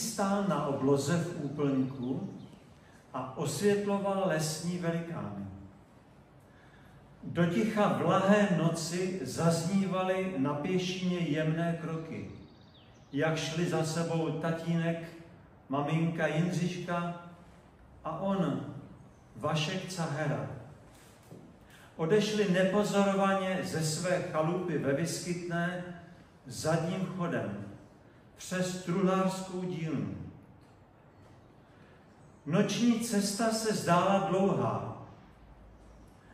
Stál na obloze v úplňku a osvětloval lesní velikány. Do ticha vlahé noci zaznívaly na pěšině jemné kroky, jak šli za sebou tatínek, maminka Jindřiška a on, Vašek Cahera. Odešli nepozorovaně ze své chalupy ve Vyskytné zadním chodem přes truhlářskou dílnu. Noční cesta se zdála dlouhá.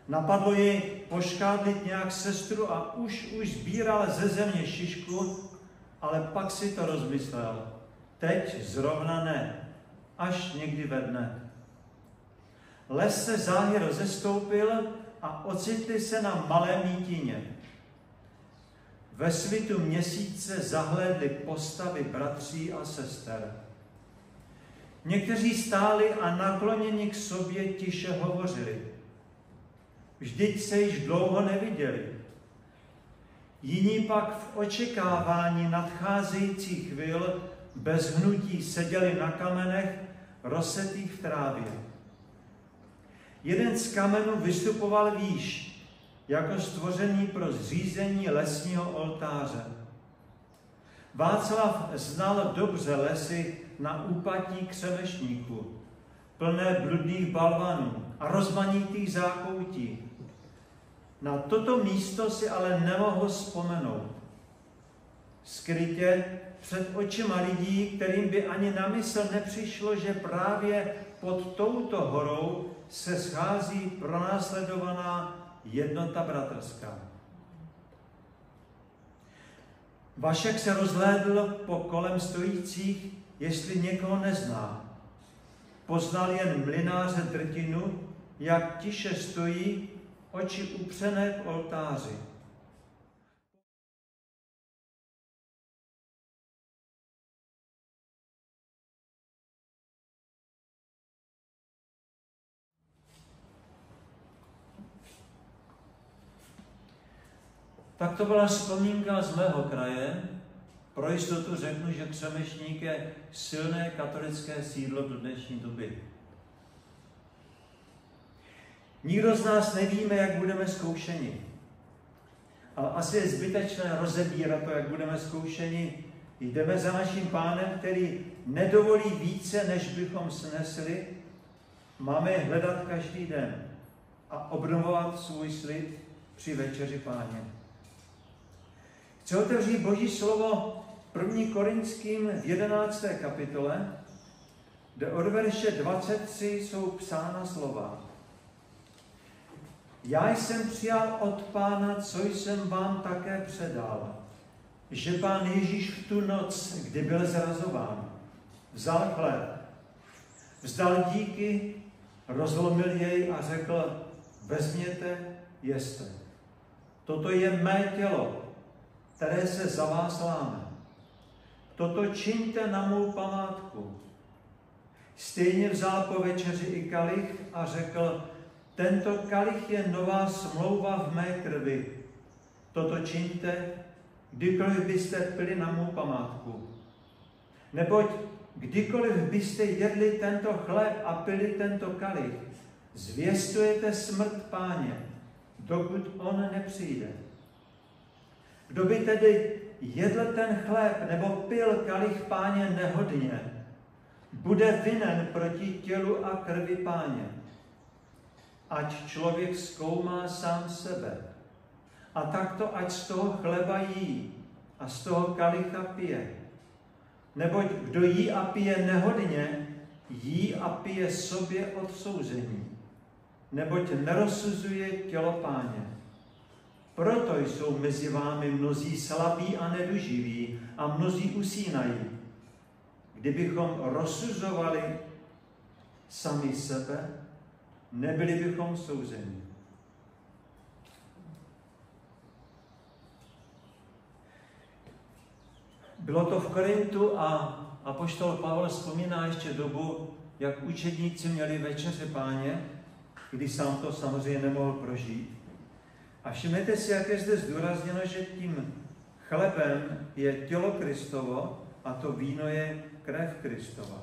Napadlo jej poškádlit nějak sestru a už už sbíral ze země šišku, ale pak si to rozmyslel. Teď zrovna ne, až někdy ve dne. Les se záhy rozestoupil a ocitli se na malé mítině. Ve svitu měsíce zahlédli postavy bratří a sester. Někteří stáli a nakloněni k sobě tiše hovořili. Vždyť se již dlouho neviděli. Jiní pak v očekávání nadcházejících chvil bez hnutí seděli na kamenech rozsetých v trávě. Jeden z kamenů vystupoval výš, jako stvořený pro zřízení lesního oltáře. Václav znal dobře lesy na úpatí křemešníku, plné bludných balvanů a rozmanitých zákoutí. Na toto místo si ale nemohl vzpomenout. Skrytě před očima lidí, kterým by ani na mysl nepřišlo, že právě pod touto horou se schází pronásledovaná jednota bratrská. Vašek se rozhlédl po kolem stojících, jestli někoho nezná. Poznal jen mlináře drtinu, jak tiše stojí, oči upřené k oltáři. Tak to byla vzpomínka z mého kraje. Pro jistotu řeknu, že Křemešník je silné katolické sídlo do dnešní doby. Nikdo z nás nevíme, jak budeme zkoušeni. Ale asi je zbytečné rozebírat to, jak budeme zkoušeni. Jdeme za naším pánem, který nedovolí více, než bychom snesli. Máme hledat každý den a obnovovat svůj slib při večeři páně. Chci otevřít Boží slovo 1. Korinským v 11. kapitole, kde od verše 23 jsou psána slova. Já jsem přijal od pána, co jsem vám také předal, že pán Ježíš v tu noc, kdy byl zrazován, vzal chléb, vzdal díky, rozlomil jej a řekl, vezměte, jeste. Toto je mé tělo, které se za vás láme. Toto čiňte na mou památku. Stejně vzal po večeři i kalich a řekl, tento kalich je nová smlouva v mé krvi. Toto čiňte, kdykoliv byste pili na mou památku. Neboť kdykoliv byste jedli tento chléb a pili tento kalich, zvěstujete smrt páně, dokud on nepřijde. Kdo by tedy jedl ten chléb nebo pil kalich páně nehodně, bude vinen proti tělu a krvi páně. Ať člověk zkoumá sám sebe. A takto ať z toho chleba jí a z toho kalicha pije. Neboť kdo jí a pije nehodně, jí a pije sobě odsouzení. Neboť nerozsuzuje tělo páně proto jsou mezi vámi mnozí slabí a neduživí a mnozí usínají. Kdybychom rozsuzovali sami sebe, nebyli bychom souzeni. Bylo to v Korintu a apoštol Pavel vzpomíná ještě dobu, jak učedníci měli večeře páně, když sám to samozřejmě nemohl prožít. A všimněte si, jak je zde zdůrazněno, že tím chlebem je tělo Kristovo a to víno je krev Kristova.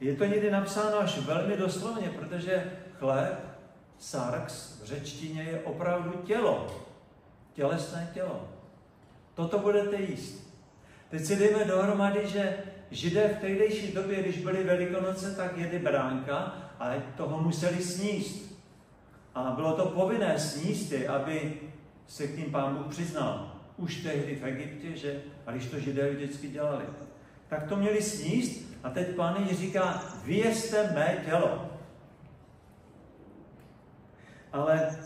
Je to někdy napsáno až velmi doslovně, protože chléb, sarx v řečtině je opravdu tělo, tělesné tělo. Toto budete jíst. Teď si jdeme dohromady, že židé v tehdejší době, když byly velikonoce, tak jedli bránka a toho museli sníst. A bylo to povinné sníst je, aby se k tím pán Bůh přiznal. Už tehdy v Egyptě, že, a když to židé vždycky dělali. Tak to měli sníst a teď pán Ježíš říká, vy jste mé tělo. Ale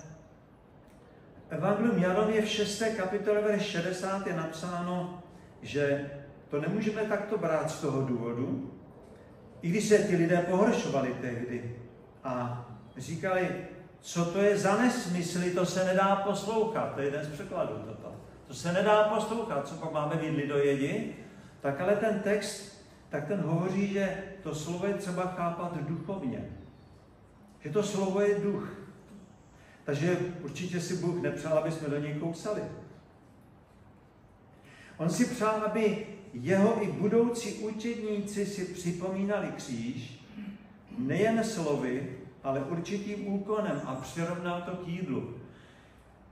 Evangelium Janom je v 6. kapitole ve 60 je napsáno, že to nemůžeme takto brát z toho důvodu, i když se ti lidé pohoršovali tehdy a říkali, co to je za nesmysly, to se nedá poslouchat. To je jeden z překladů toto. To se nedá poslouchat, co pak máme být lidojedi. Tak ale ten text, tak ten hovoří, že to slovo je třeba chápat duchovně. Že to slovo je duch. Takže určitě si Bůh nepřál, aby jsme do něj kousali. On si přál, aby jeho i budoucí učedníci si připomínali kříž nejen slovy, ale určitým úkonem a přirovnal to k jídlu.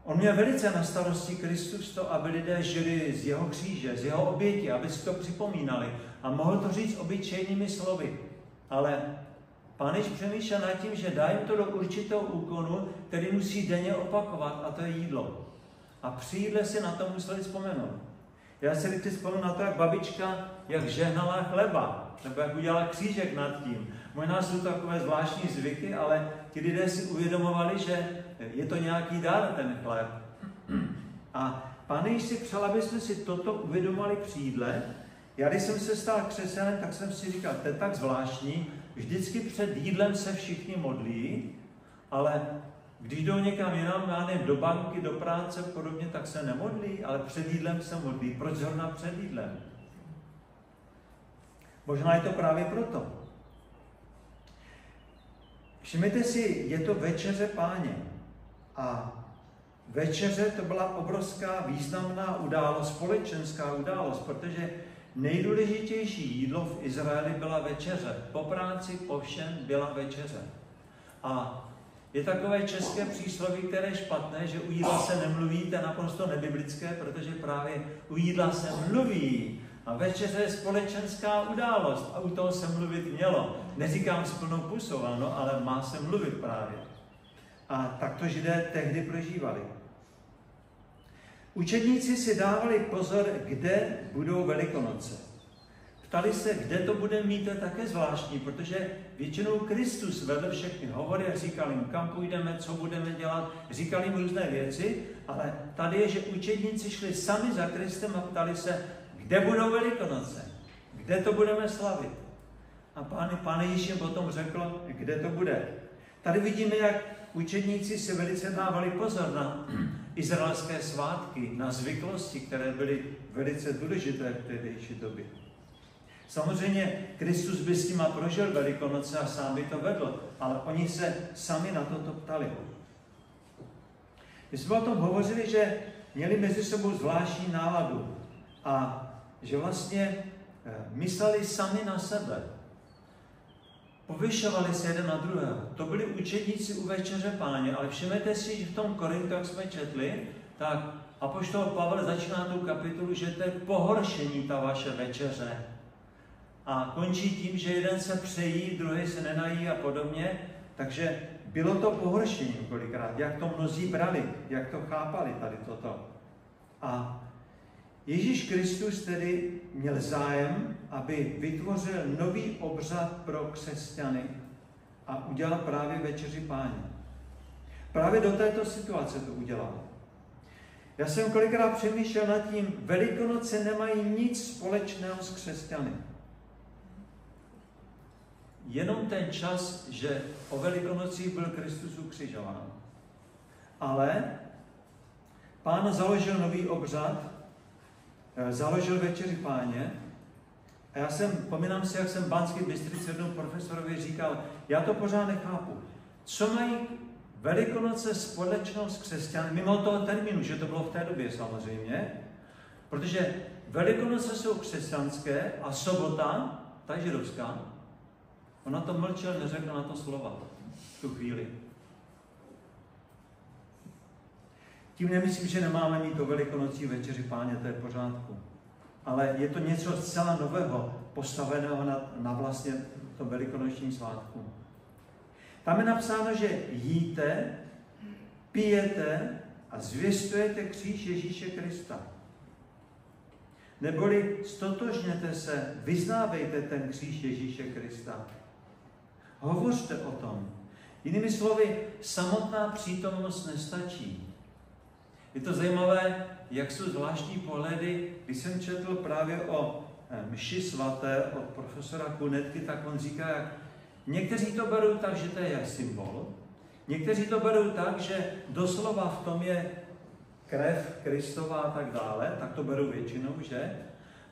On měl velice na starosti Kristus to, aby lidé žili z jeho kříže, z jeho oběti, aby si to připomínali. A mohl to říct obyčejnými slovy. Ale Jež přemýšlel nad tím, že dá jim to do určitého úkonu, který musí denně opakovat, a to je jídlo. A při jídle si na to museli vzpomenout. Já si vždycky vzpomínám na to, jak babička, jak žehnala chleba, nebo jak udělala křížek nad tím. Možná jsou takové zvláštní zvyky, ale ti lidé si uvědomovali, že je to nějaký dar, ten chléb. A Pane Ježíš si přál, aby jsme si toto uvědomovali při jídle. Já, když jsem se stal křesťanem, tak jsem si říkal, to je tak zvláštní, vždycky před jídlem se všichni modlí, ale když jdou někam jinam, já nevím, do banky, do práce podobně, tak se nemodlí, ale před jídlem se modlí. Proč zrovna před jídlem? Možná je to právě proto. Všimněte si, je to večeře páně. A večeře to byla obrovská významná událost, společenská událost, protože nejdůležitější jídlo v Izraeli byla večeře. Po práci, po všem byla večeře. A je takové české přísloví, které je špatné, že u jídla se nemluví, to je naprosto nebiblické, protože právě u jídla se mluví. A večeře je společenská událost a u toho se mluvit mělo. Neříkám s plnou pusou, ano, ale má se mluvit právě. A tak to židé tehdy prožívali. Učedníci si dávali pozor, kde budou velikonoce. Ptali se, kde to bude mít, je také zvláštní, protože většinou Kristus vedl všechny hovory a říkal jim, kam půjdeme, co budeme dělat, říkal jim různé věci, ale tady je, že učedníci šli sami za Kristem a ptali se, kde budou velikonoce, kde to budeme slavit. A pán, pán Ježíš jim potom řekl, kde to bude. Tady vidíme, jak učedníci si velice dávali pozor na izraelské svátky, na zvyklosti, které byly velice důležité v tehdejší době. Samozřejmě Kristus by s nima prožil Velikonoce a sám by to vedl, ale oni se sami na toto ptali. My jsme o tom hovořili, že měli mezi sebou zvláštní náladu a že vlastně eh, mysleli sami na sebe. Povyšovali se jeden na druhého. To byli učedníci u večeře páně, ale všimněte si, že v tom Korintu, jak jsme četli, tak Apoštol Pavel začíná tu kapitolu, že to je pohoršení ta vaše večeře. A končí tím, že jeden se přejí, druhý se nenají a podobně. Takže bylo to pohoršení kolikrát, jak to mnozí brali, jak to chápali tady toto. A Ježíš Kristus tedy měl zájem, aby vytvořil nový obřad pro křesťany a udělal právě večeři páně. Právě do této situace to udělal. Já jsem kolikrát přemýšlel nad tím, Velikonoce nemají nic společného s křesťany. Jenom ten čas, že o Velikonocích byl Kristus ukřižován. Ale pán založil nový obřad, založil večeři páně a já jsem, pomínám si, jak jsem v Banské Bystrici jednou profesorovi říkal, já to pořád nechápu. Co mají Velikonoce společnost s mimo toho termínu, že to bylo v té době samozřejmě, protože Velikonoce jsou křesťanské a sobota, ta židovská, on na to mlčel, neřekl na to slova v tu chvíli. Tím nemyslím, že nemáme mít o velikonocí večeři páně, to je pořádku. Ale je to něco zcela nového, postaveného na, na vlastně tom velikonočním svátku. Tam je napsáno, že jíte, pijete a zvěstujete kříž Ježíše Krista. Neboli stotožněte se, vyznávejte ten kříž Ježíše Krista. Hovořte o tom. Jinými slovy, samotná přítomnost nestačí. Je to zajímavé, jak jsou zvláštní pohledy. Když jsem četl právě o eh, mši svaté od profesora Kunetky, tak on říká, jak někteří to berou tak, že to je symbol, někteří to berou tak, že doslova v tom je krev Kristova a tak dále, tak to berou většinou, že?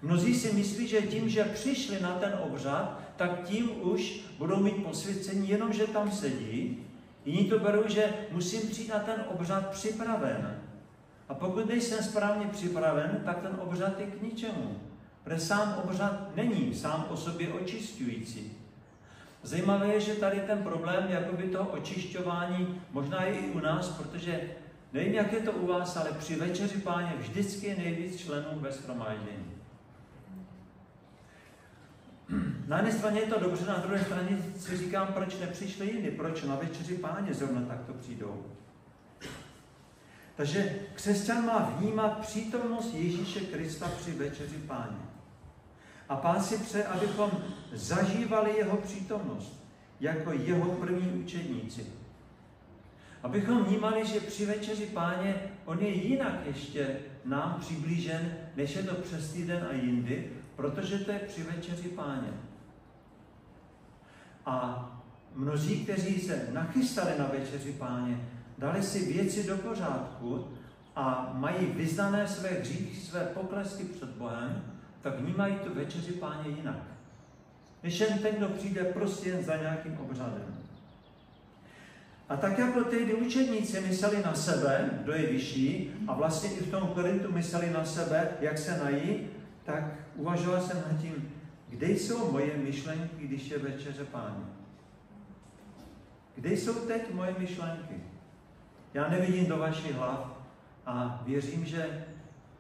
Mnozí si myslí, že tím, že přišli na ten obřad, tak tím už budou mít posvěcení, jenom že tam sedí. Jiní to berou, že musím přijít na ten obřad připraven. A pokud nejsem správně připraven, tak ten obřad je k ničemu. Protože sám obřad není sám o sobě očišťující. Zajímavé je, že tady ten problém jakoby toho očišťování možná je i u nás, protože nevím, jak je to u vás, ale při večeři páně vždycky je nejvíc členů ve shromáždění. Na jedné straně je to dobře, na druhé straně si říkám, proč nepřišli jiní, proč na večeři páně zrovna takto přijdou. Takže křesťan má vnímat přítomnost Ježíše Krista při večeři páně. A pán si pře, abychom zažívali jeho přítomnost jako jeho první učedníci. Abychom vnímali, že při večeři páně on je jinak ještě nám přiblížen, než je to přes týden a jindy, protože to je při večeři páně. A mnozí, kteří se nachystali na večeři páně, dali si věci do pořádku a mají vyznané své hříchy, své poklesky před Bohem, tak vnímají tu večeři páně jinak. Než jen ten, kdo přijde prostě jen za nějakým obřadem. A tak jako tehdy učedníci mysleli na sebe, kdo je vyšší, a vlastně i v tom Korintu mysleli na sebe, jak se nají, tak uvažoval jsem nad tím, kde jsou moje myšlenky, když je večeře páně. Kde jsou teď moje myšlenky? Já nevidím do vašich hlav a věřím, že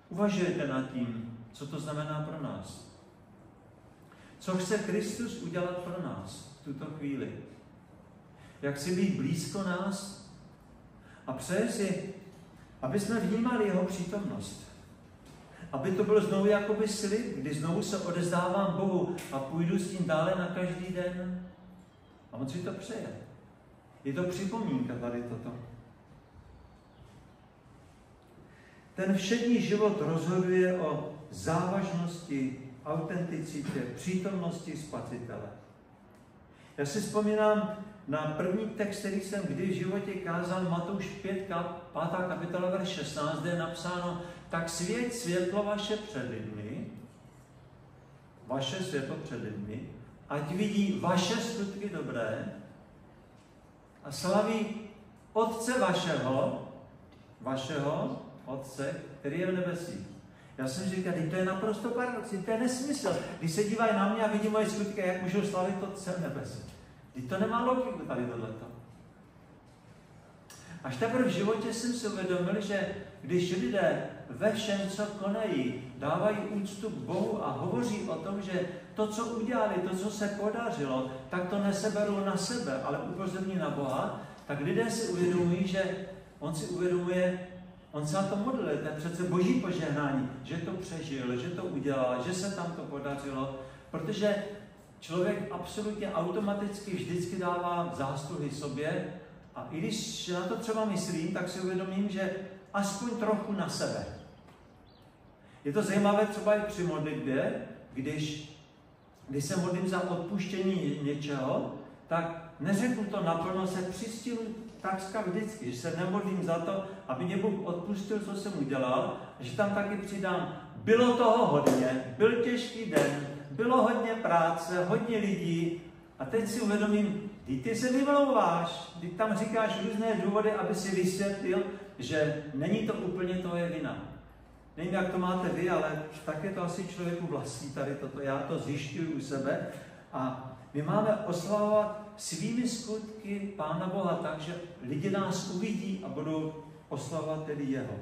uvažujete nad tím, co to znamená pro nás. Co chce Kristus udělat pro nás v tuto chvíli? Jak si být blízko nás a přeje si, aby jsme vnímali jeho přítomnost. Aby to byl znovu jakoby slib, kdy znovu se odezdávám Bohu a půjdu s tím dále na každý den. A on si to přeje. Je to připomínka tady toto. Ten všední život rozhoduje o závažnosti, autenticitě, přítomnosti spasitele. Já si vzpomínám na první text, který jsem kdy v životě kázal, Matouš 5, 5. kapitola, verš 16, kde je napsáno, tak svět světlo vaše před lidmi, vaše světlo před lidmi, ať vidí vaše skutky dobré a slaví Otce vašeho, vašeho Otce, který je v nebesích. Já jsem říkal, to je naprosto paradoxní, to je nesmysl. Když se dívají na mě a vidí moje skutky, jak můžou slavit Otce v nebesích. Teď to nemá logiku tady tohleto. Až teprve v životě jsem si uvědomil, že když lidé ve všem, co konají, dávají úctu k Bohu a hovoří o tom, že to, co udělali, to, co se podařilo, tak to neseberou na sebe, ale upozorní na Boha, tak lidé si uvědomují, že on si uvědomuje, On se na to modlil, to je přece boží požehnání, že to přežil, že to udělal, že se tam to podařilo, protože člověk absolutně automaticky vždycky dává zásluhy sobě a i když na to třeba myslím, tak si uvědomím, že aspoň trochu na sebe. Je to zajímavé třeba i při modlitbě, když, když se modlím za odpuštění něčeho, tak neřeknu to naplno, se takřka vždycky, že se nemodlím za to, aby mě Bůh odpustil, co jsem udělal, že tam taky přidám, bylo toho hodně, byl těžký den, bylo hodně práce, hodně lidí a teď si uvědomím, ty se vymlouváš, ty tam říkáš různé důvody, aby si vysvětlil, že není to úplně tvoje vina. Nevím, jak to máte vy, ale tak je to asi člověku vlastní tady toto. Já to zjišťuju u sebe. A my máme oslavovat svými skutky Pána Boha tak, že lidi nás uvidí a budou oslavovat tedy Jeho.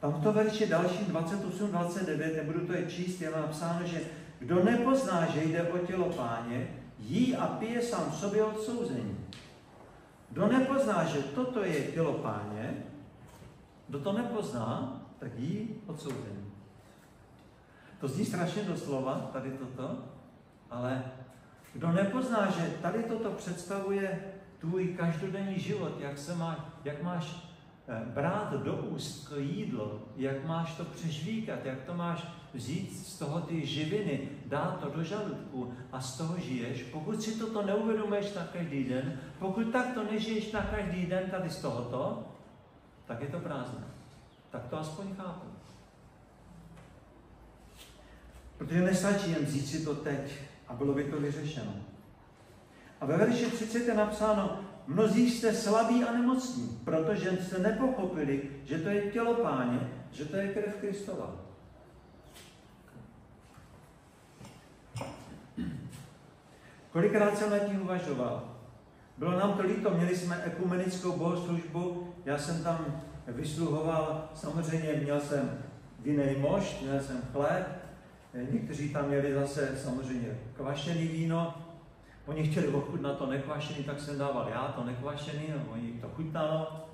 Tam to verši další 28, 29, nebudu to je číst, je napsáno, že kdo nepozná, že jde o tělo páně, jí a pije sám sobě odsouzení. Kdo nepozná, že toto je tělo páně, kdo to nepozná, tak jí odsouzení. To zní strašně doslova, tady toto, ale kdo nepozná, že tady toto představuje tvůj každodenní život, jak, se má, jak máš Eh, brát do úst to jídlo, jak máš to přežvíkat, jak to máš vzít z toho ty živiny, dát to do žaludku a z toho žiješ, pokud si toto neuvědomuješ na každý den, pokud tak to nežiješ na každý den tady z tohoto, tak je to prázdné. Tak to aspoň chápu. Protože nestačí jen vzít si to teď a bylo by to vyřešeno. A ve verši 30 je napsáno, Mnozí jste slabí a nemocní, protože jste nepochopili, že to je tělo páně, že to je krev Kristova. Kolikrát jsem na tím uvažoval. Bylo nám to líto, měli jsme ekumenickou bohoslužbu, já jsem tam vysluhoval, samozřejmě měl jsem jiný mošt, měl jsem chléb, někteří tam měli zase samozřejmě kvašený víno, Oni chtěli ochutnat to nekvašený, tak jsem dával já to nekvašený, no, oni to chutnalo.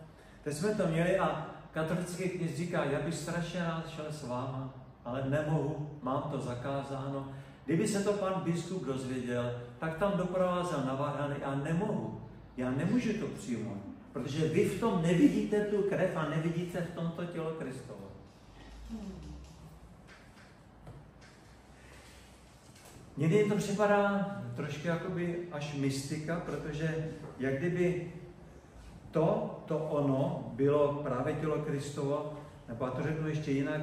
Teď jsme to měli a katolický kněz říká, já bych strašně rád šel s váma, ale nemohu, mám to zakázáno. Kdyby se to pan biskup dozvěděl, tak tam doprovázel na varhany a nemohu. Já nemůžu to přijmout, protože vy v tom nevidíte tu krev a nevidíte v tomto tělo Kristovo. Někdy to připadá trošku jakoby až mystika, protože jak kdyby to, to ono bylo právě tělo Kristovo, nebo já to řeknu ještě jinak,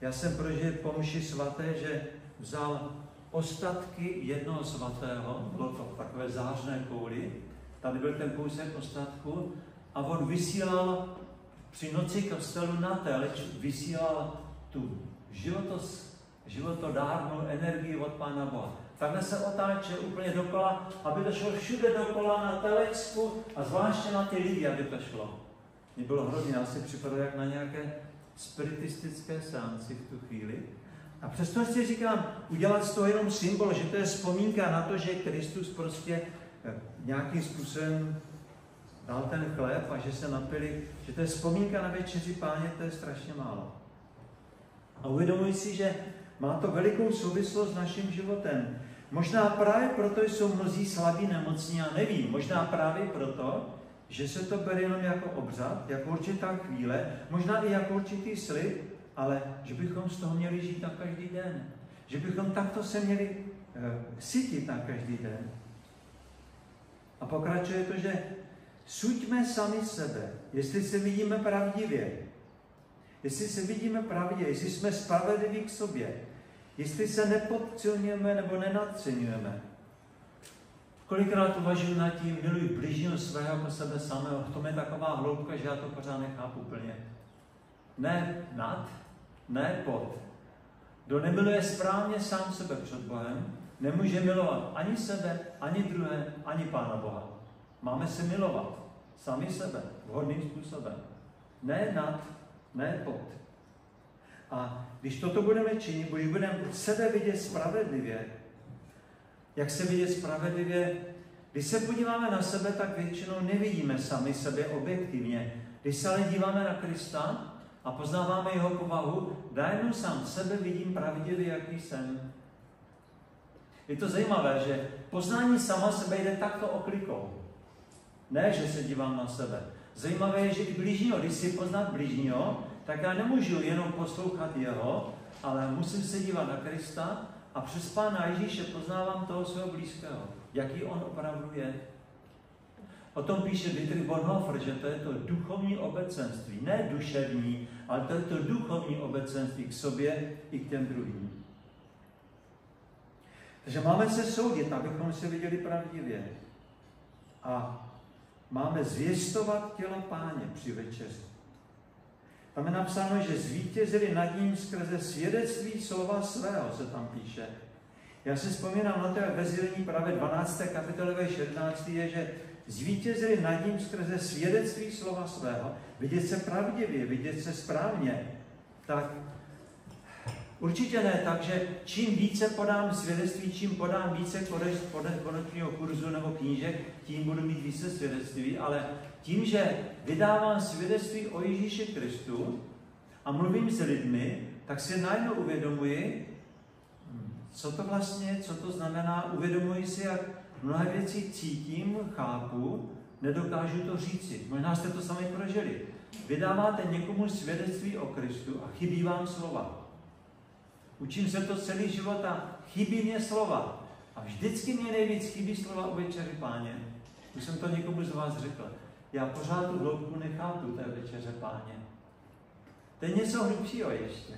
já jsem prožil po mši svaté, že vzal ostatky jednoho svatého, bylo to takové zářné kouli, tady byl ten kousek ostatku a on vysílal při noci kostelu na teleč, vysílal tu životos, životodárnou energii od Pána Boha. Takhle se otáče úplně dokola, aby to šlo všude dokola na telexku a zvláště na ty lidi, aby to šlo. Mně bylo hrozně, já si připadal jak na nějaké spiritistické seanci v tu chvíli. A přesto si říkám, udělat z toho jenom symbol, že to je vzpomínka na to, že Kristus prostě eh, nějakým způsobem dal ten chléb a že se napili, že to je vzpomínka na večeři páně, to je strašně málo. A uvědomuji si, že má to velikou souvislost s naším životem. Možná právě proto jsou mnozí slabí nemocní, a nevím, možná právě proto, že se to bere jenom jako obřad, jako určitá chvíle, možná i jako určitý slib, ale že bychom z toho měli žít na každý den. Že bychom takto se měli uh, sytit na každý den. A pokračuje to, že suďme sami sebe, jestli se vidíme pravdivě, jestli se vidíme pravdě, jestli jsme spravedliví k sobě, jestli se nepodceňujeme nebo nenadceňujeme. Kolikrát uvažuji nad tím, miluji bližního svého jako sebe samého. V tom je taková hloubka, že já to pořád nechápu úplně. Ne nad, ne pod. Kdo nemiluje správně sám sebe před Bohem, nemůže milovat ani sebe, ani druhé, ani Pána Boha. Máme se milovat sami sebe vhodným způsobem. Ne nad, ne pod. A když toto budeme činit, když budeme sebe vidět spravedlivě, jak se vidět spravedlivě, když se podíváme na sebe, tak většinou nevidíme sami sebe objektivně. Když se ale díváme na Krista a poznáváme jeho povahu, najednou sám sebe vidím pravdivě, jaký jsem. Je to zajímavé, že poznání sama sebe jde takto oklikou. Ne, že se dívám na sebe. Zajímavé je, že i blížního, když si poznat blížního, tak já nemůžu jenom poslouchat jeho, ale musím se dívat na Krista a přes Pána Ježíše poznávám toho svého blízkého, jaký on opravdu je. O tom píše Dietrich Bonhoeffer, že to je to duchovní obecenství, ne duševní, ale to je to duchovní obecenství k sobě i k těm druhým. Takže máme se soudit, abychom se viděli pravdivě. A máme zvěstovat tělo páně při večeři. Tam je napsáno, že zvítězili nad ním skrze svědectví slova svého, se tam píše. Já si vzpomínám na to, jak ve zjevení právě 12. kapitole 16. je, že zvítězili nad ním skrze svědectví slova svého, vidět se pravdivě, vidět se správně, tak určitě ne tak, že čím více podám svědectví, čím podám více konečního kurzu nebo knížek, tím budu mít více svědectví, ale tím, že vydávám svědectví o Ježíši Kristu a mluvím s lidmi, tak si najednou uvědomuji, co to vlastně, co to znamená, uvědomuji si, jak mnohé věci cítím, chápu, nedokážu to říci. Možná jste to sami prožili. Vydáváte někomu svědectví o Kristu a chybí vám slova. Učím se to celý život a chybí mě slova. A vždycky mě nejvíc chybí slova o večeři páně. Už jsem to někomu z vás řekl. Já pořád tu hloubku nechápu té večeře páně. To je něco hlubšího ještě,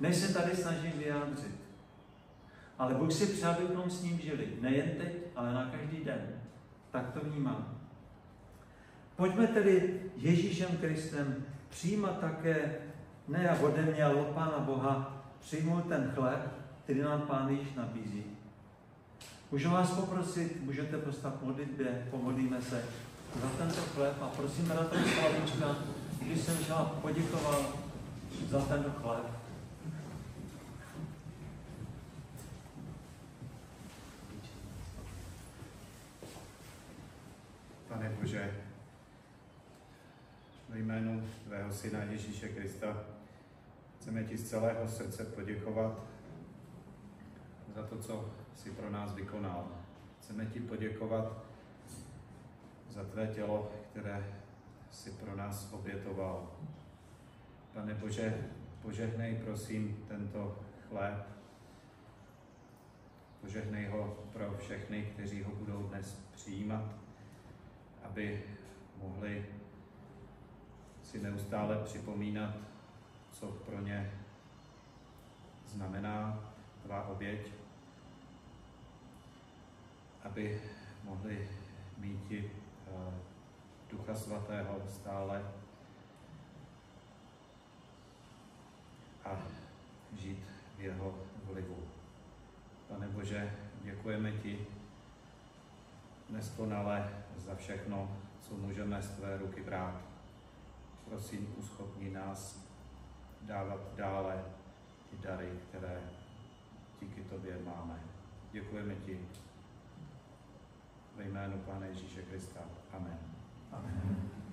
než se tady snažím vyjádřit. Ale Bůh si přál, abychom s ním žili. Nejen teď, ale na každý den. Tak to vnímám. Pojďme tedy Ježíšem Kristem přijímat také, ne jak ode mě, ale od Pána Boha, přijmout ten chléb, který nám Pán Ježíš nabízí. Můžu vás poprosit, můžete postat modlitbě, pomodlíme se za tento chléb a prosím bratra Slavička, když jsem šel poděkoval za ten chléb. Pane Bože, ve jménu Tvého Syna Ježíše Krista chceme Ti z celého srdce poděkovat za to, co jsi pro nás vykonal. Chceme Ti poděkovat za Tvé tělo, které jsi pro nás obětoval. Pane Bože, požehnej prosím tento chléb, požehnej ho pro všechny, kteří ho budou dnes přijímat aby mohli si neustále připomínat, co pro ně znamená tvá oběť, aby mohli mít uh, Ducha Svatého stále a žít v jeho vlivu. Pane Bože, děkujeme ti neskonale za všechno, co můžeme z tvé ruky brát. Prosím, uschopni nás dávat dále ty dary, které díky tobě máme. Děkujeme ti ve jménu Pána Ježíše Krista. Amen. Amen.